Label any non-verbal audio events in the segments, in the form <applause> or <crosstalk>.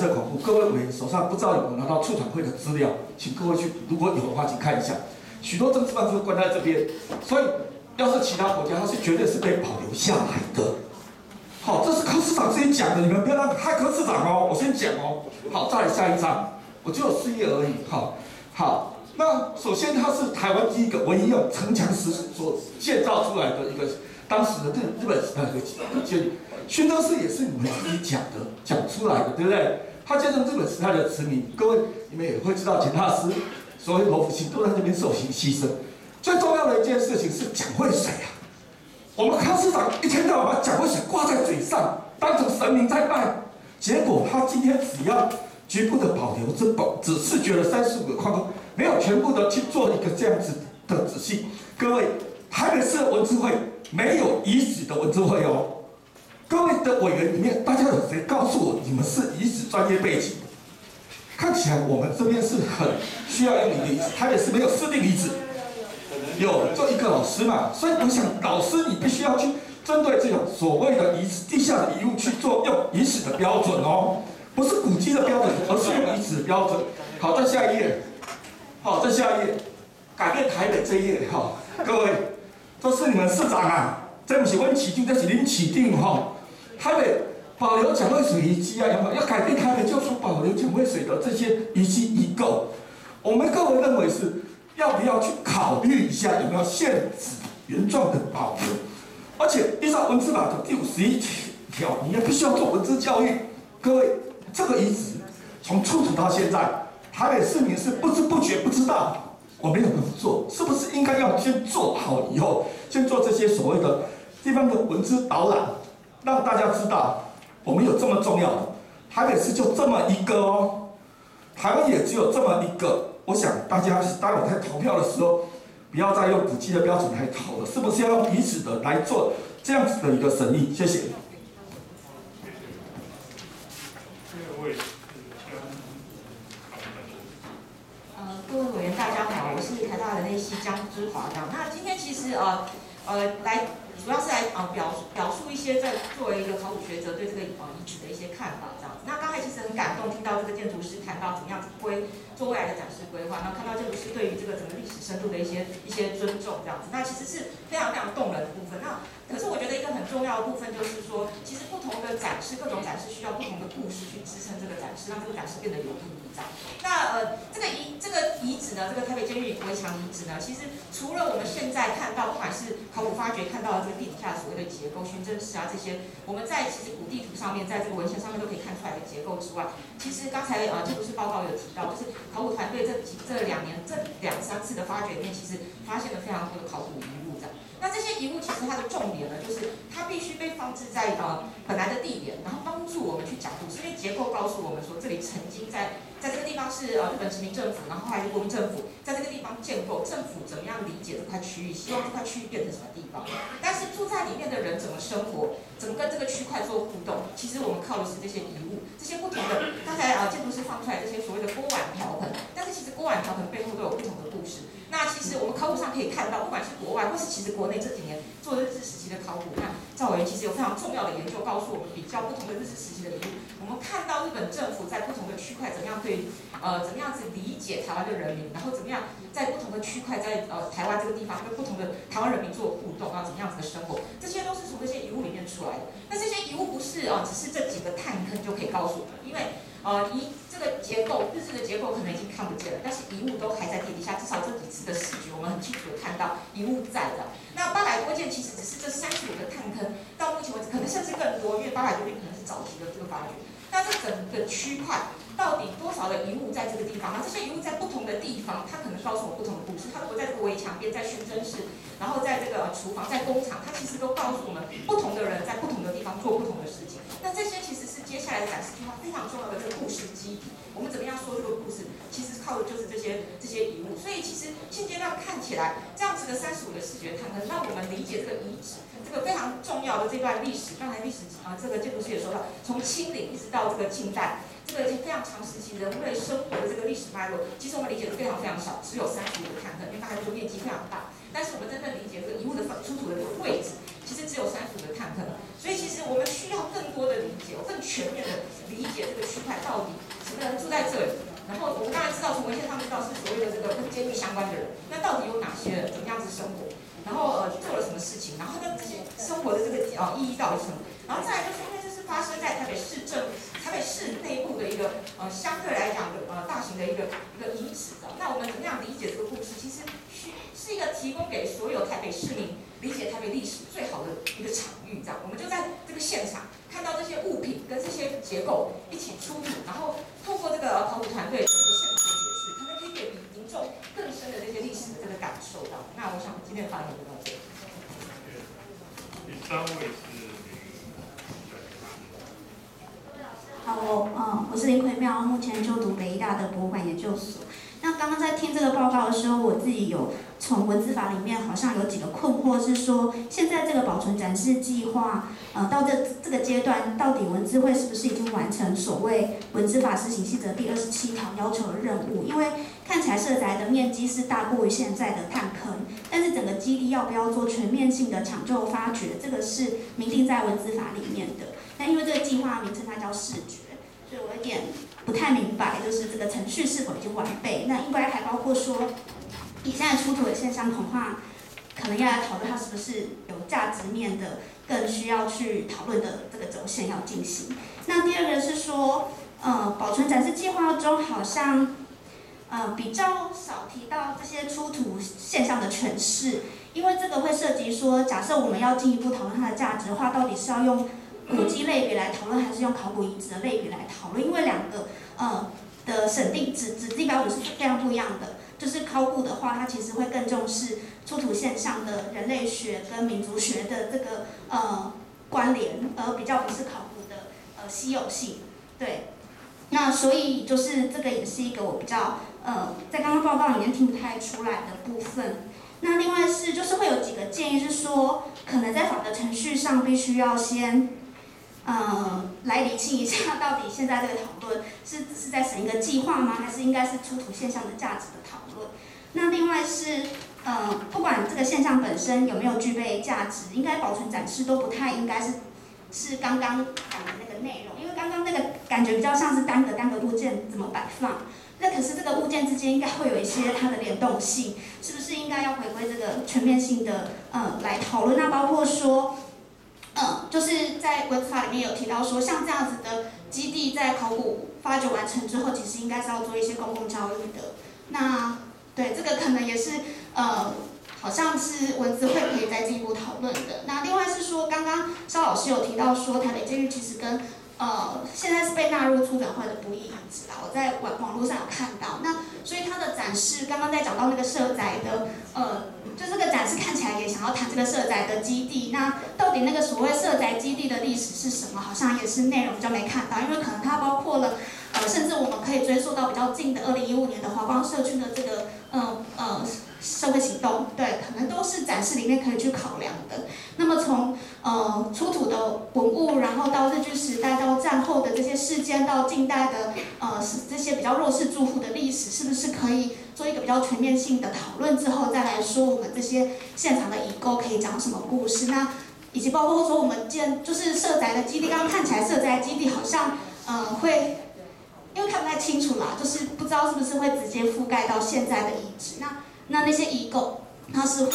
这恐怖，各位委员手上不知道有没有拿到促转会的资料，请各位去，如果有的话，请看一下。许多政治犯都关在这边，所以要是其他国家，他是绝对是被保留下来的。好，这是柯市长自己讲的，你们不要让害柯市长哦。我先讲哦。好，再来下一张，我只有四页而已。好，好，那首先它是台湾第一个唯一用城墙石所建造出来的一个当时的日日本时代的监狱。宣德寺也是你们自己讲的，讲出来的，对不对？他见证日本时代的殖民，各位你们也会知道，简大师所有罗福星都在这边受刑牺牲。最重要的一件事情是蒋渭水啊。我们康市长一天到晚把蒋渭水挂在嘴上，当成神明在拜。结果他今天只要局部的保留这保，只是觉得三十五个矿工，没有全部的去做一个这样子的仔细。各位，台北市文字会没有遗址的文字会哦。各位的委员里面，大家有谁告诉我你们是遗址专业背景？看起来我们这边是很需要用你的遗址，台北是没有设定遗址。有就一个老师嘛，所以我想老师你必须要去针对这种所谓的遗址、地下的遗物去做用遗址的标准哦，不是古迹的标准，而是用遗址的标准。好，再下一页，好，再下一页，改变台北这一页哈，各位，这是你们市长啊，这不是我起定，这是您起定哈，台北保留蒋渭水遗迹啊，要要改变台北，就说保留蒋渭水的这些遗迹遗构，我们个人认为是。要不要去考虑一下有没有限制原状的保留？而且依照文字法的第五十一条，你也不需要做文字教育。各位，这个遗址从出土到现在，台北市民是不知不觉不知道我没有这么做，是不是应该要先做好以后，先做这些所谓的地方的文字导览，让大家知道我们有这么重要台北市就这么一个哦，台湾也只有这么一个。我想大家待会在投票的时候，不要再用古迹的标准来投了，是不是要用彼此的来做这样子的一个审议？谢谢。呃，各位委员大家好，我是台大的内系江之华。那今天其实呃呃来。主要是来啊表表述一些在作为一个考古学者对这个遗址的一些看法这样子。那刚才其实很感动，听到这个建筑师谈到怎么样规做未来的展示规划，然后看到建筑师对于这个整个历史深度的一些一些尊重这样子。那其实是非常非常动人的部分。那可是我觉得一个很重要的部分就是说，其实不同的展示，各种展示需要不同的故事去支撑这个展让这个展示变得有意义。这样。那呃这个遗这个遗址呢，这个台北监狱围墙遗址呢，其实除了我们现在看到，不管是考古发掘看到的这个。地底下所谓的结构、宣真石啊这些，我们在其实古地图上面，在这个文献上面都可以看出来的结构之外，其实刚才呃这不是报告有提到，就是考古团队这几这两年这两三次的发掘里面，其实发现了非常多的考古遗物。那这些遗物其实它的重点呢，就是它必须被放置在呃本来的地点，然后帮助我们去讲故事，因为结构告诉我们说这里曾经在。在这个地方是呃日本殖民政府，然后后来是国民政府在这个地方建构，政府怎么样理解这块区域，希望这块区域变成什么地方？但是住在里面的人怎么生活，怎么跟这个区块做互动？其实我们靠的是这些遗物，这些不同的，刚才啊建筑师放出来这些所谓的锅碗瓢盆，但是其实锅碗瓢盆背后都有不同的故事。那其实我们考古上可以看到，不管是国外或是其实国内这几年做日治时期的考古，那赵委员其实有非常重要的研究，告诉我们比较不同的日治时期的遗物。我们看到日本政府在不同的区块怎么样对，呃，怎么样子理解台湾的人民，然后怎么样在不同的区块在呃台湾这个地方跟不同的台湾人民做互动，然后怎么样子的生活，这些都是从这些遗物里面出来的。那这些遗物不是啊，只是这几个探坑就可以告诉我们，因为。呃，遗这个结构，日式的结构可能已经看不见了，但是遗物都还在地底下，至少这几次的视觉，我们很清楚的看到遗物在的。那八百多件其实只是这三十五个探坑，到目前为止可能甚至更多，因为八百多件可能是早期的这个发掘。那这整个区块到底多少的遗物在这个地方？那这些遗物在不同的地方，它可能告诉我们不同的故事。它如果在这个围墙边，在宣真室，然后在这个厨房，在工厂，它其实都告诉我们不同的人在不同的地方做不同的事情。那这些其实是接下来展示计划非常重要的这个故事基底。我们怎么样说这个故事？其实靠的就是这些这些遗物。所以其实现阶段看起来这样子的三十五个视觉探坑，让我们理解这个遗址这个非常重要的这段历史。刚才历史啊，这个建筑师也说到，从清领一直到这个近代，这个已经非常长时期人类生活的这个历史脉络，其实我们理解的非常非常少，只有三十五个探坑，因为大家说面积非常大。但是我们真正理解这个遗物的出土的这个位置。其实只有三十五个探坑，所以其实我们需要更多的理解，更全面的理解这个区块到底什么人住在这里。然后我们当然知道从文献上面知道是所谓的这个跟监狱相关的人，那到底有哪些人，怎么样子生活，然后呃做了什么事情，然后他们这些生活的这个呃意义到底什么？然后再来就是因为这是发生在台北市政台北市内部呃相对来讲的呃大型的一个一个遗址的，那我们怎么样理解这个故事？其实是是一个提供给所有台北市民理解台北历史最好的一个场域，这样我们就在这个现场看到这些物品跟这些结构一起出土，然后透过这个考古团队整个现场的解释，可能可以给民众更深的这些历史的这个感受到。那我想今天的发言就到这里。第三位是好，我嗯，我是林奎庙，目前就读北医大的博物馆研究所。那刚刚在听这个报告的时候，我自己有从文字法里面好像有几个困惑，是说现在这个保存展示计划，呃，到这这个阶段，到底文资会是不是已经完成所谓文字法施行细则第二十七条要求的任务？因为看起来社宅的面积是大过于现在的探坑，但是整个基地要不要做全面性的抢救发掘，这个是明定在文字法里面的。那因为这个计划名称它叫视觉，所以我有点不太明白，就是这个程序是否已经完备？那应该还包括说，以现在出土的现象，恐怕可能要来讨论它是不是有价值面的，更需要去讨论的这个轴线要进行。那第二个是说，呃，保存展示计划中好像，呃，比较少提到这些出土现象的诠释，因为这个会涉及说，假设我们要进一步讨论它的价值的话，到底是要用古迹类别来讨论，还是用考古遗址的类别来讨论？因为两个呃的审定指指定标准是非常不一样的。就是考古的话，它其实会更重视出土现象的人类学跟民族学的这个呃关联，而比较不是考古的呃稀有性。对，那所以就是这个也是一个我比较呃在刚刚报告里面听不太出来的部分。那另外是就是会有几个建议是说，可能在法的程序上必须要先。呃，来厘清一下，到底现在这个讨论是是在审一个计划吗？还是应该是出土现象的价值的讨论？那另外是，呃，不管这个现象本身有没有具备价值，应该保存展示都不太应该是是刚刚讲的那个内容，因为刚刚那个感觉比较像是单个单个物件怎么摆放，那可是这个物件之间应该会有一些它的联动性，是不是应该要回归这个全面性的呃来讨论？那包括说。嗯，就是在文字法里面有提到说，像这样子的基地在考古发掘完成之后，其实应该是要做一些公共教育的。那对这个可能也是呃，好像是文字会可以再进一步讨论的。那另外是说，刚刚肖老师有提到说，台北监狱其实跟呃现在是被纳入出展会的不义遗址啊，我在网网络上有看到。那所以它的展示，刚刚在讲到那个社宅的呃。就这个展示看起来也想要谈这个社宅的基地，那到底那个所谓社宅基地的历史是什么？好像也是内容比较没看到，因为可能它包括了，可以追溯到比较近的二零一五年的华光社区的这个，呃呃。社会行动，对，可能都是展示里面可以去考量的。那么从呃出土的文物，然后到日据时代，到战后的这些事件，到近代的呃这些比较弱势住户的历史，是不是可以做一个比较全面性的讨论之后，再来说我们这些现场的遗构可以讲什么故事？那以及包括说我们建就是社宅的基地，刚刚看起来社宅基地好像呃会，因为看不太清楚啦，就是不知道是不是会直接覆盖到现在的遗址那。那那些遗构，它是会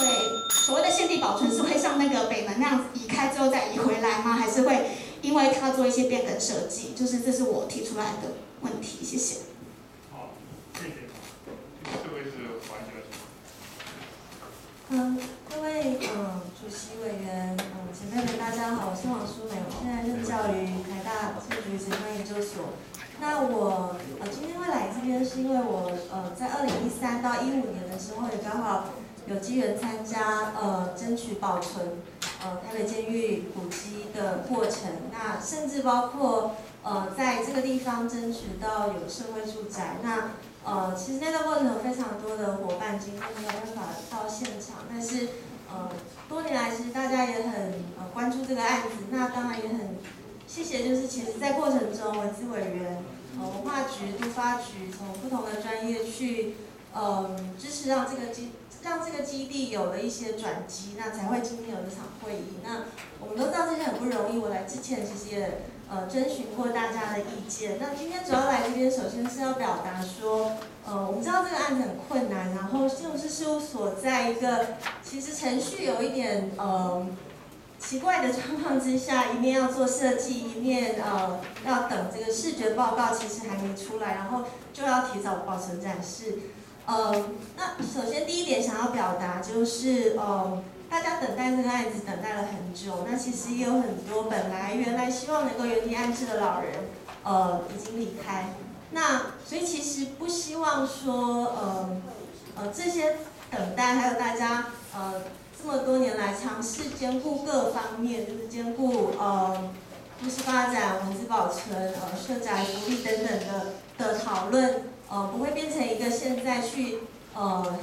所谓的现地保存，是会像那个北门那样子移开之后再移回来吗？还是会因为它做一些变更设计？就是这是我提出来的问题，谢谢。好，谢谢。这位是黄教授。嗯，各位嗯主席委员嗯前辈们大家好，我是王淑美，我现在任教于台大数据情况研究所。那我呃今天会来这边，是因为我呃在二零一三到一五年的时候，也刚好有机缘参加呃争取保存呃台北监狱古迹的过程。那甚至包括呃在这个地方争取到有社会住宅。那呃其实那段过程有非常多的伙伴今天没有办法到现场，但是呃多年来其实大家也很呃关注这个案子。那当然也很。谢谢，就是其实，在过程中，文资委员、呃文化局、都发局，从不同的专业去，嗯，支持让这个基让这个基地有了一些转机，那才会今天有这场会议。那我们都知道这些很不容易，我来之前其实也呃征询过大家的意见。那今天主要来这边，首先是要表达说，呃，我们知道这个案子很困难，然后建筑师事务所在一个其实程序有一点呃。奇怪的状况之下，一面要做设计，一面呃要等这个视觉报告，其实还没出来，然后就要提早保存展示。呃，那首先第一点想要表达就是，呃，大家等待这个案子等待了很久，那其实也有很多本来原来希望能够原地安置的老人，呃，已经离开。那所以其实不希望说，呃，呃这些等待还有大家，呃。这么多年来，尝试兼顾各方面，就是兼顾呃都市发展、文字保存、呃社宅福利等等的的讨论，呃不会变成一个现在去呃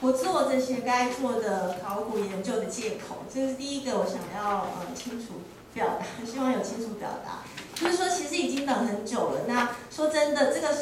不做这些该做的考古研究的借口。这是第一个我想要呃清楚表达，希望有清楚表达。就是说，其实已经等很久了。那，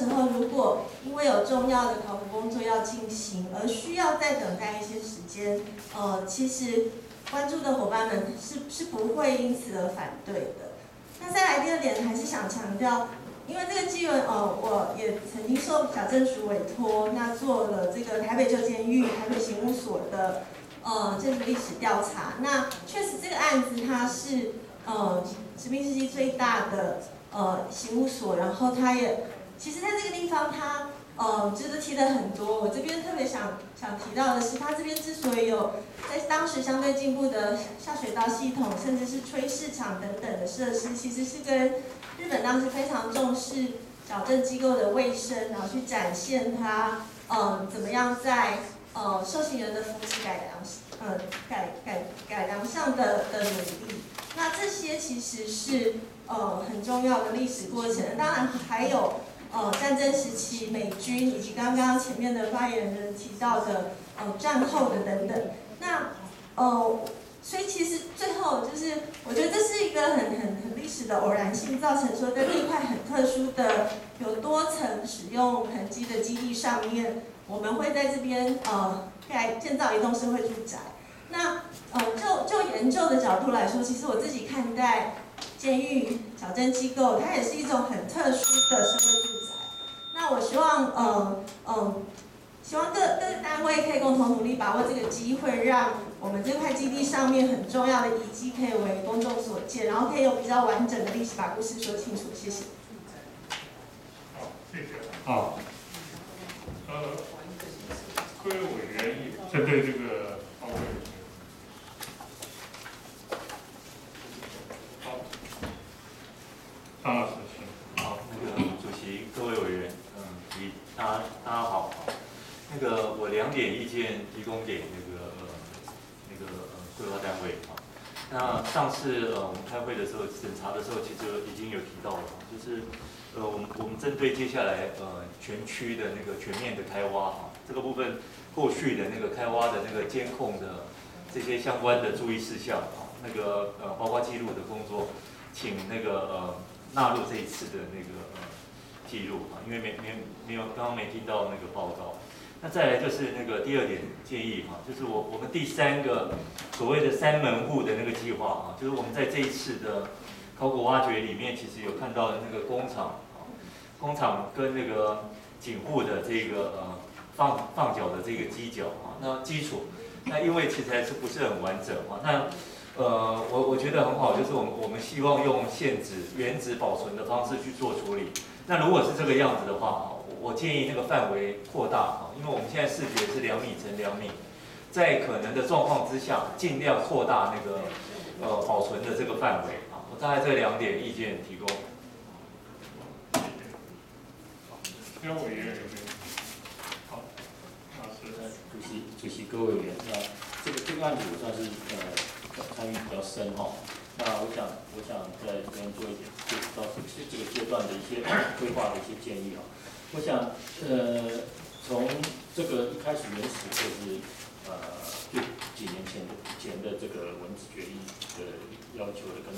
时候如果因为有重要的考古工作要进行，而需要再等待一些时间，呃，其实关注的伙伴们是是不会因此而反对的。那再来第二点，还是想强调，因为这个基文，呃，我也曾经受小政署委托，那做了这个台北旧监狱、台北刑务所的呃建筑历史调查。那确实这个案子它是。呃，殖民时期最大的呃刑务所，然后它也，其实在这个地方它呃值得提的很多。我这边特别想想提到的是，它这边之所以有在当时相对进步的下水道系统，甚至是炊事场等等的设施，其实是跟日本当时非常重视矫正机构的卫生，然后去展现它嗯怎么样在呃受刑人的福祉改良，呃改改改良上的的努力。那这些其实是呃很重要的历史过程，当然还有呃战争时期美军以及刚刚前面的发言人提到的呃战后的等等。那呃所以其实最后就是我觉得这是一个很很很历史的偶然性，造成说在这块很特殊的有多层使用痕迹的基地上面，我们会在这边呃盖建造一栋社会住宅。那呃，就就研究的角度来说，其实我自己看待监狱矫正机构，它也是一种很特殊的社会住宅。那我希望，呃，嗯，希望各各单位可以共同努力，把握这个机会，让我们这块基地上面很重要的遗迹可以为公众所见，然后可以有比较完整的历史把故事说清楚。谢谢。好，谢谢。好。呃，各位委员针对这个报告。张老师，好，那个主席、各位委员，嗯，你大家大家好，那个我两点意见提供给那个呃那个呃规划单位啊。那上次呃我们开会的时候审查的时候，其实已经有提到了，就是呃我们我们针对接下来呃全区的那个全面的开挖啊，这个部分后续的那个开挖的那个监控的这些相关的注意事项啊，那个呃包括记录的工作，请那个呃。纳入这一次的那个呃记录啊，因为没没没有刚刚没听到那个报告。那再来就是那个第二点建议哈，就是我我们第三个所谓的三门户的那个计划啊，就是我们在这一次的考古挖掘里面，其实有看到那个工厂啊，工厂跟那个井户的这个呃放放脚的这个基脚啊，那基础，那因为其实还是不是很完整啊，那。呃，我我觉得很好，就是我们我们希望用现址原址保存的方式去做处理。那如果是这个样子的话，我建议那个范围扩大啊，因为我们现在视觉是两米乘两米，在可能的状况之下，尽量扩大那个呃保存的这个范围啊。我大概这两点意见提供。好，委员好，老师，主席，主席，各位委员，那这个这个案子我算是呃。参与比较深哈，那我想我想在这边做一点，就到这个这个阶段的一些 <coughs> 规划的一些建议啊。我想呃，从这个一开始原始就是呃，就几年前的前的这个文字决议的要求的，跟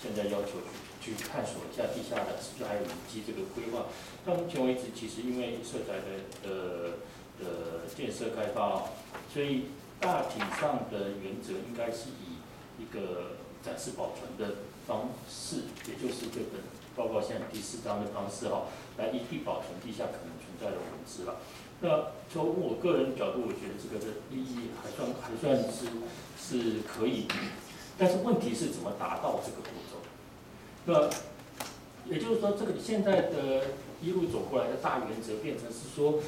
现在要求去探索一下地下的，是不是还有以及这个规划？到目前为止，其实因为社宅的呃的的建设开发哦，所以大体上的原则应该是一个展示保存的方式，也就是这本报告现在第四章的方式哈，来一并保存地下可能存在的文字了。那从我个人角度，我觉得这个的意义还算还算是是可以，但是问题是怎么达到这个步骤？那也就是说，这个现在的一路走过来的大原则，变成是说，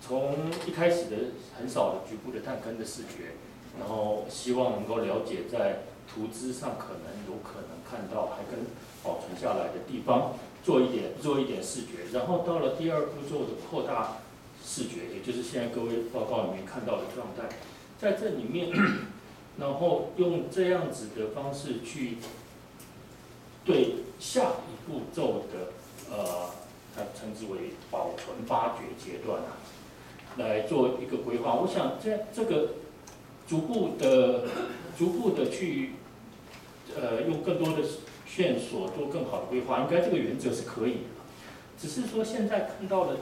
从一开始的很少的局部的探坑的视觉，然后希望能够了解在图资上可能有可能看到还跟保存下来的地方，做一点做一点视觉，然后到了第二步骤的扩大视觉，也就是现在各位报告里面看到的状态，在这里面，<coughs> 然后用这样子的方式去对下一步骤的呃，它称之为保存发掘阶段啊，来做一个规划。我想这这个逐步的、逐步的去呃，用更多的线索做更好的规划，应该这个原则是可以的。只是说现在看到的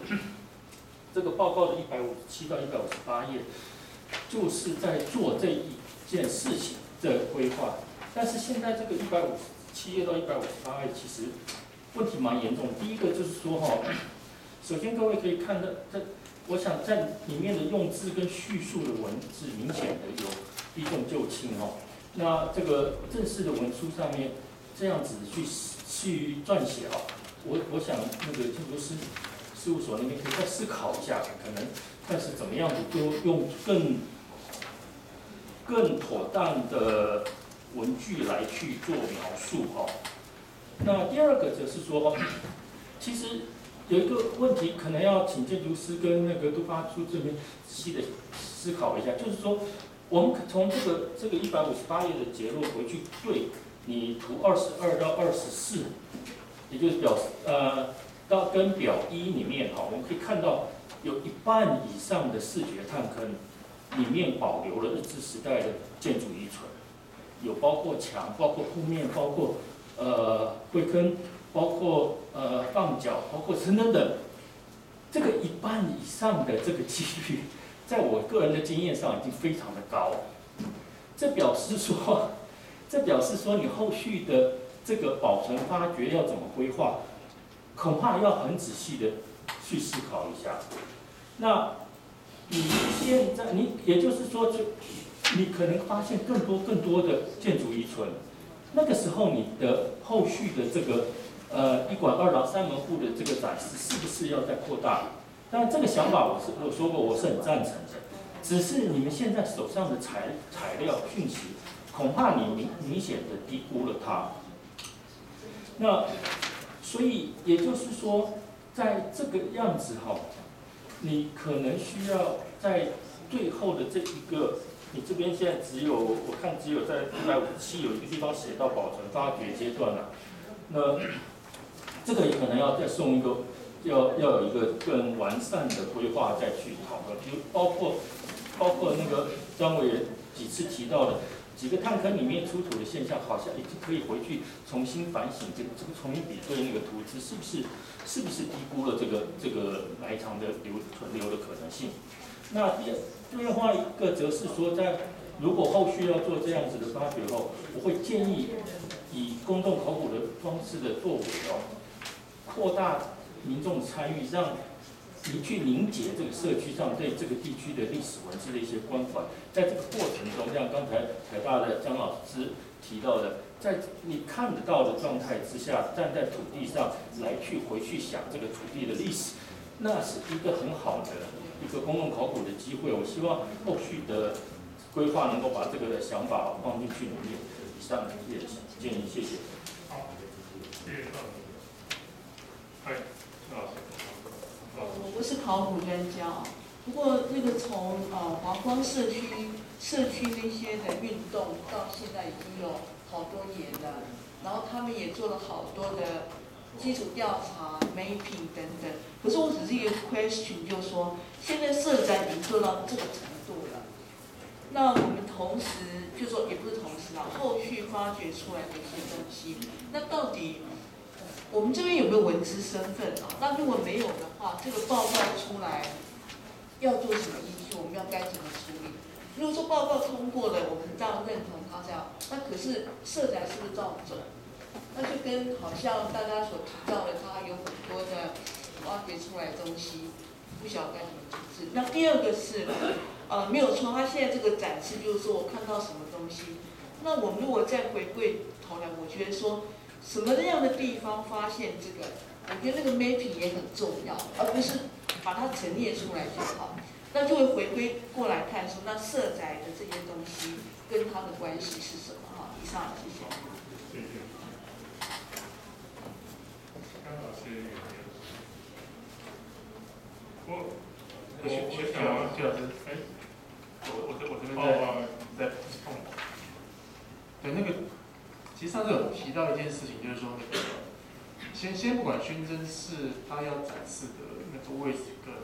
这个报告的一百五十七到一百五十八页，就是在做这一件事情的规划。但是现在这个一百五十七页到一百五十八页，其实问题蛮严重。第一个就是说哈，首先各位可以看到，这我想在里面的用字跟叙述的文字明显的有避重就轻哦。那这个正式的文书上面这样子去去撰写哦，我我想那个建筑师事务所那边可以再思考一下，可能看是怎么样子，就用更更妥当的文句来去做描述哈。那第二个则是说，其实有一个问题，可能要请建筑师跟那个都发处这边仔细的思考一下，就是说，我们从这个这个一百五十八页的结论回去对你图二十二到二十四，也就是表呃到跟表一里面哈，我们可以看到有一半以上的视觉探坑里面保留了日治时代的建筑遗存，有包括墙、包括铺面、包括呃灰坑、包括呃放脚、包括等等等，这个一半以上的这个几率，在我个人的经验上已经非常的高，这表示说，这表示说你后续的这个保存发掘要怎么规划，恐怕要很仔细的去思考一下。那你现在你也就是说，就你可能发现更多更多的建筑遗存，那个时候你的后续的这个呃一馆二廊三门户的这个展示是不是要再扩大？但这个想法我是我说过我是很赞成的，只是你们现在手上的材材料讯息，恐怕你明明显的低估了它。那所以也就是说，在这个样子哈。你可能需要在最后的这一个，你这边现在只有我看只有在一百五十七有一个地方写到保存发掘阶段了，那这个也可能要再送一个，要要有一个更完善的规划再去讨论，比如包括包括那个张委员几次提到的几个探坑里面出土的现象，好像已经可以回去重新反省，这个这个重新比对那个图纸是不是？是不是低估了这个这个埋藏的留存留的可能性？那第第二话一个则是说，在如果后续要做这样子的发掘后，我会建议以公众考古的方式的作为哦，扩大民众参与，让你去凝结这个社区上对这个地区的历史文字的一些关怀，在这个过程中，像刚才台大的张老师提到的。在你看得到的状态之下，站在土地上来去回去想这个土地的历史，那是一个很好的一个公共考古的机会。我希望后续的规划能够把这个想法放进去里面。以上也建议，谢谢。好，谢谢。哎，老师。我不是考古专家，不过那个从呃华光社区社区那些的运动到现在已经有。好多年了，然后他们也做了好多的基础调查、煤品等等。可是我只是一个 question，就是说，现在社展已经做到这个程度了，那我们同时就说，也不是同时啊，后续发掘出来的一些东西，那到底我们这边有没有文资身份啊？那如果没有的话，这个报告出来，要做什么依据，我们要该怎么处理。如果说报告通过了，我们照认同它这样，那可是社宅是不是照不准？那就跟好像大家所提到的，它有很多的挖掘出来的东西，不晓得该怎么处置。那第二个是，呃，没有错，它现在这个展示就是说我看到什么东西。那我们如果再回归头来，我觉得说什么样的地方发现这个，我觉得那个 mapping 也很重要，而不是把它陈列出来就好。那就会回归过来看说，那色彩的这些东西跟它的关系是什么？哈，以上谢谢。谢谢。刚好是有我我我想谢老师，哎，我我这我这边哦在在碰。对，那个其实上次有提到一件事情，就是说那个先先不管熏蒸是他要展示的那个位置跟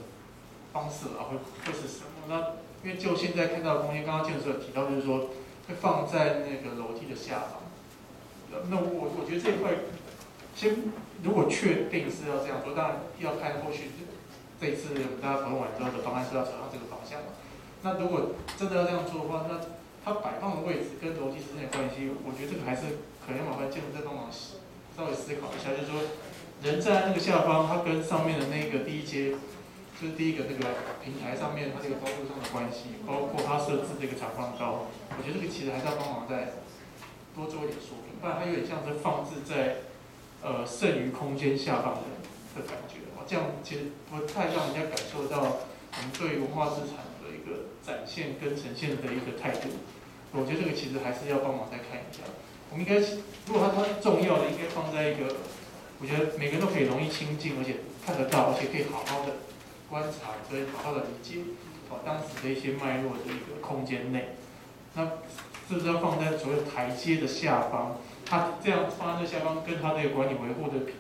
方式啊，会会是什么？那因为就现在看到的空间，刚刚建筑师提到，就是说会放在那个楼梯的下方。那我我觉得这一块，先如果确定是要这样做，当然要看后续这一次大家讨论完之后的方案是要朝向这个方向嘛。那如果真的要这样做的话，那它摆放的位置跟楼梯之间的关系，我觉得这个还是可能要麻烦建筑再帮忙稍微思考一下，就是说人站在那个下方，它跟上面的那个第一阶。就是第一个那个平台上面它这个高度上的关系，包括它设置这个长宽高，我觉得这个其实还是要帮忙再多做一点说明，不然它有点像是放置在呃剩余空间下方的的感觉，哦，这样其实不太让人家感受到我们对文化资产展现跟呈现的一个态度。我觉得这个其实还是要帮忙再看一下。我们应该如果它它重要的，应该放在一个我觉得每个人都可以容易亲近，而且看得到，而且可以好好的。观察，可以好好的理解，哦，当时的一些脉络的一个空间内，那是不是要放在所谓台阶的下方？它这样放在下方，跟它的管理维护的品